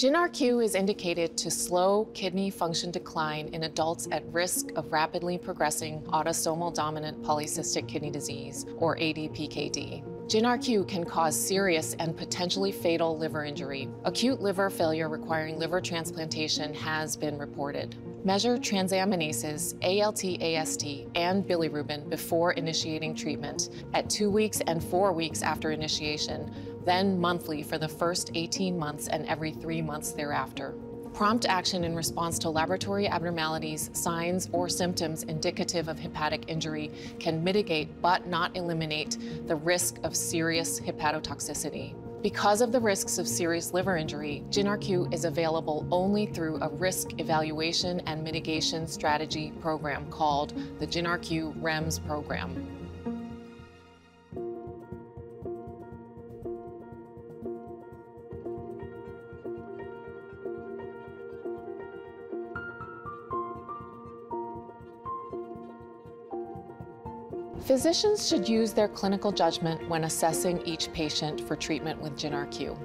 Jynarque is indicated to slow kidney function decline in adults at risk of rapidly progressing autosomal dominant polycystic kidney disease, or ADPKD. Jynarque can cause serious and potentially fatal liver injury. Acute liver failure requiring liver transplantation has been reported. Measure transaminases, ALT, AST, and bilirubin before initiating treatment at two weeks and four weeks after initiation then monthly for the first 18 months and every three months thereafter. Prompt action in response to laboratory abnormalities, signs, or symptoms indicative of hepatic injury can mitigate but not eliminate the risk of serious hepatotoxicity. Because of the risks of serious liver injury, Jynarque is available only through a risk evaluation and mitigation strategy program called the Jynarque REMS program. Physicians should use their clinical judgment when assessing each patient for treatment with Jynarque.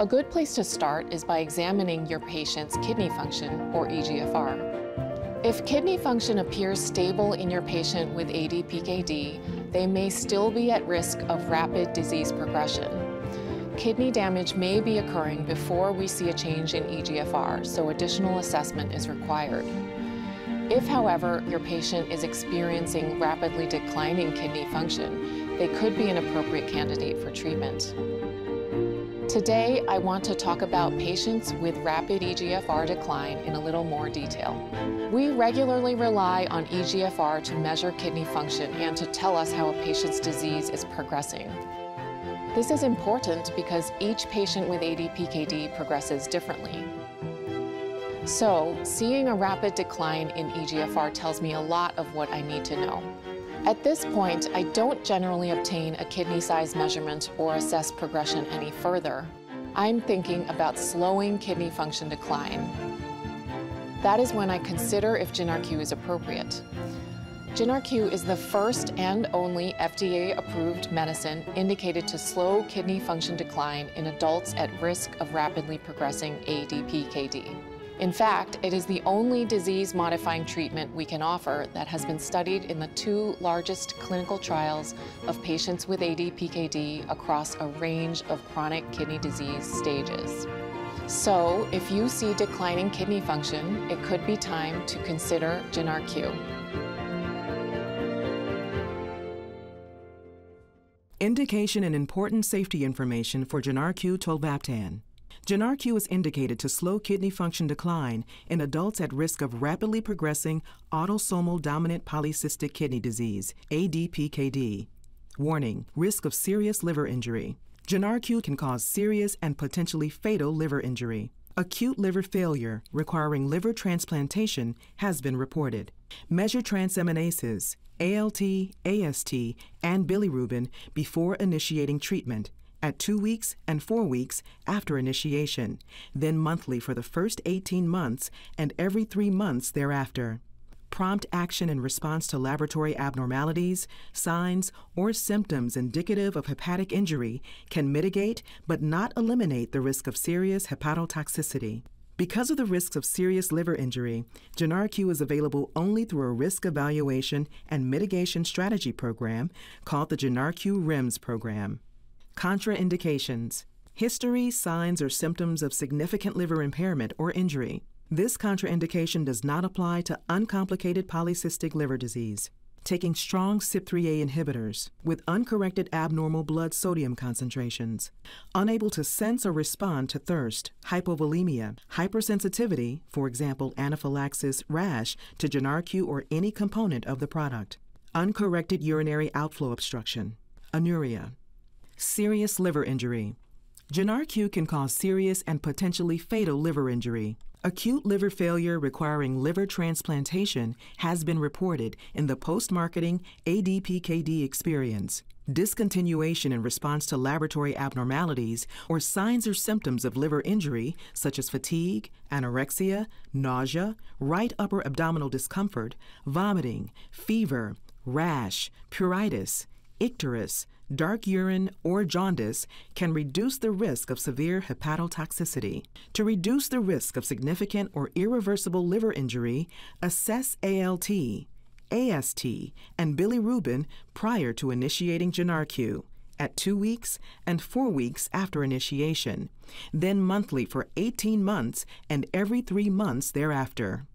A good place to start is by examining your patient's kidney function, or EGFR. If kidney function appears stable in your patient with ADPKD, they may still be at risk of rapid disease progression. Kidney damage may be occurring before we see a change in EGFR, so additional assessment is required. If, however, your patient is experiencing rapidly declining kidney function, they could be an appropriate candidate for treatment. Today, I want to talk about patients with rapid EGFR decline in a little more detail. We regularly rely on EGFR to measure kidney function and to tell us how a patient's disease is progressing. This is important because each patient with ADPKD progresses differently. So, seeing a rapid decline in EGFR tells me a lot of what I need to know. At this point, I don't generally obtain a kidney size measurement or assess progression any further. I'm thinking about slowing kidney function decline. That is when I consider if Jynarque is appropriate. Jynarque is the first and only FDA-approved medicine indicated to slow kidney function decline in adults at risk of rapidly progressing ADPKD. In fact, it is the only disease-modifying treatment we can offer that has been studied in the two largest clinical trials of patients with ADPKD across a range of chronic kidney disease stages. So, if you see declining kidney function, it could be time to consider Jynarque. Indication and important safety information for Jynarque tolvaptan. Jynarque is indicated to slow kidney function decline in adults at risk of rapidly progressing autosomal dominant polycystic kidney disease, ADPKD. Warning, risk of serious liver injury. Jynarque can cause serious and potentially fatal liver injury. Acute liver failure requiring liver transplantation has been reported. Measure transaminases, ALT, AST, and bilirubin before initiating treatment at two weeks and four weeks after initiation, then monthly for the first 18 months and every three months thereafter. Prompt action in response to laboratory abnormalities, signs, or symptoms indicative of hepatic injury can mitigate but not eliminate the risk of serious hepatotoxicity. Because of the risks of serious liver injury, Jynarque is available only through a risk evaluation and mitigation strategy program called the Jynarque REMS program. Contraindications History, signs, or symptoms of significant liver impairment or injury. This contraindication does not apply to uncomplicated polycystic liver disease. Taking strong CYP3A inhibitors with uncorrected abnormal blood sodium concentrations. Unable to sense or respond to thirst, hypovolemia, hypersensitivity, for example, anaphylaxis, rash, to Jynarque or any component of the product. Uncorrected urinary outflow obstruction, anuria, serious liver injury. Jynarque can cause serious and potentially fatal liver injury. Acute liver failure requiring liver transplantation has been reported in the post-marketing ADPKD experience. Discontinuation in response to laboratory abnormalities or signs or symptoms of liver injury, such as fatigue, anorexia, nausea, right upper abdominal discomfort, vomiting, fever, rash, pruritus, icterus, dark urine, or jaundice can reduce the risk of severe hepatotoxicity. To reduce the risk of significant or irreversible liver injury, assess ALT, AST, and bilirubin prior to initiating Jynarque at two weeks and four weeks after initiation, then monthly for 18 months and every three months thereafter.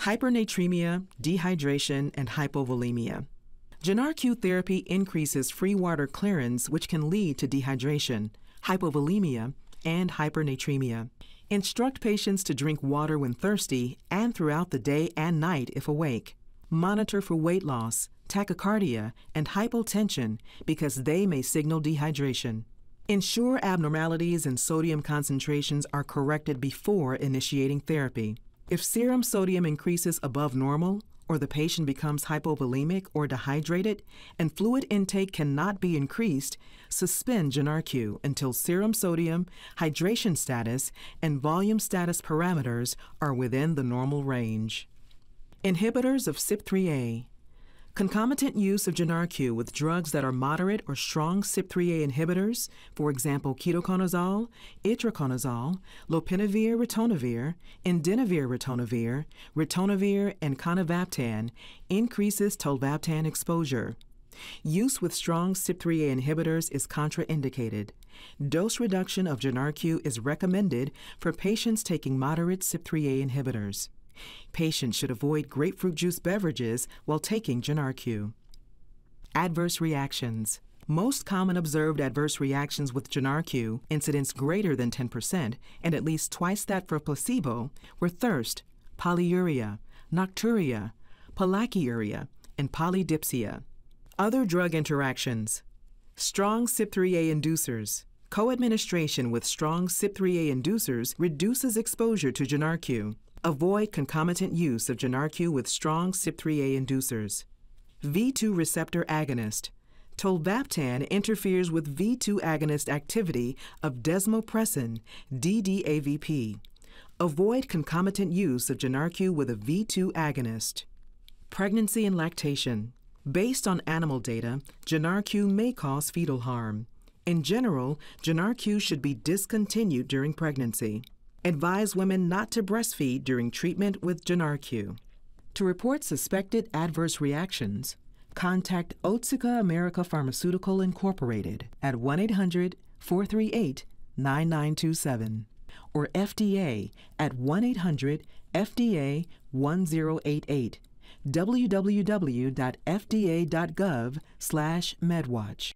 Hypernatremia, dehydration, and hypovolemia. Jynarque therapy increases free water clearance, which can lead to dehydration, hypovolemia, and hypernatremia. Instruct patients to drink water when thirsty and throughout the day and night if awake. Monitor for weight loss, tachycardia, and hypotension because they may signal dehydration. Ensure abnormalities in sodium concentrations are corrected before initiating therapy. If serum sodium increases above normal, or the patient becomes hypovolemic or dehydrated, and fluid intake cannot be increased, suspend Jynarque until serum sodium, hydration status, and volume status parameters are within the normal range. Inhibitors of CYP3A Concomitant use of Jynarque with drugs that are moderate or strong CYP3A inhibitors, for example, ketoconazole, itraconazole, lopinavir ritonavir, indinavir ritonavir, ritonavir, and conivaptan, increases tolvaptan exposure. Use with strong CYP3A inhibitors is contraindicated. Dose reduction of Jynarque is recommended for patients taking moderate CYP3A inhibitors. Patients should avoid grapefruit juice beverages while taking Jynarque. Adverse reactions. Most common observed adverse reactions with Jynarque, incidence greater than 10% and at least twice that for placebo, were thirst, polyuria, nocturia, pollakiuria, and polydipsia. Other drug interactions. Strong CYP3A inducers. Co-administration with strong CYP3A inducers reduces exposure to Jynarque. Avoid concomitant use of Jynarque with strong CYP3A inducers. V2 receptor agonist. Tolvaptan interferes with V2 agonist activity of desmopressin, DDAVP. Avoid concomitant use of Jynarque with a V2 agonist. Pregnancy and lactation. Based on animal data, Jynarque may cause fetal harm. In general, Jynarque should be discontinued during pregnancy. Advise women not to breastfeed during treatment with Jynarque. To report suspected adverse reactions, contact Otsuka America Pharmaceutical Incorporated at 1 800 438 9927 or FDA at 1 800 FDA 1088 www.fda.gov/medwatch